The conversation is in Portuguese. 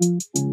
Música